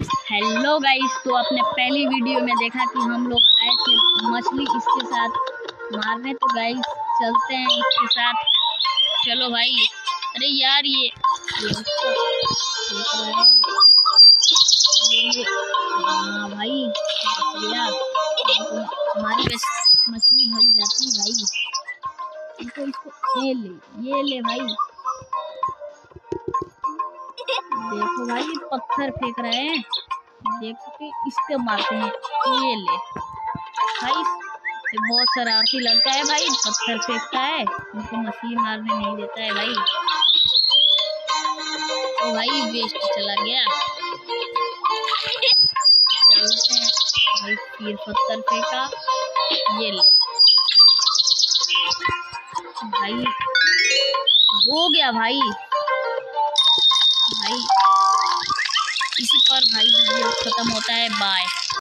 Hello guys तो आपने पहली वीडियो में देखा कि हम लोग आए थे मछली इसके साथ मारने। तो गाइस चलते हैं इसके साथ। चलो भाई। अरे यार, ये हाँ। भाई हमारी मछली भग जाती है भाई। इसको इसको ये ले ये ले भाई। देखो भाई, ये पत्थर फेंक रहे हैं। देख सकते इसके मारते हैं। ये ले। भाई, ये बहुत शरारती लड़का है भाई, पत्थर फेंकता है। उनको मछली मारने नहीं देता है भाई। तो भाई वेस्ट चला गया। चलते हैं। भाई, फिर पत्थर फेंका। ये ले। भाई, हो गया भाई। भाई। इसी पर भाई वीडियो खत्म होता है। बाय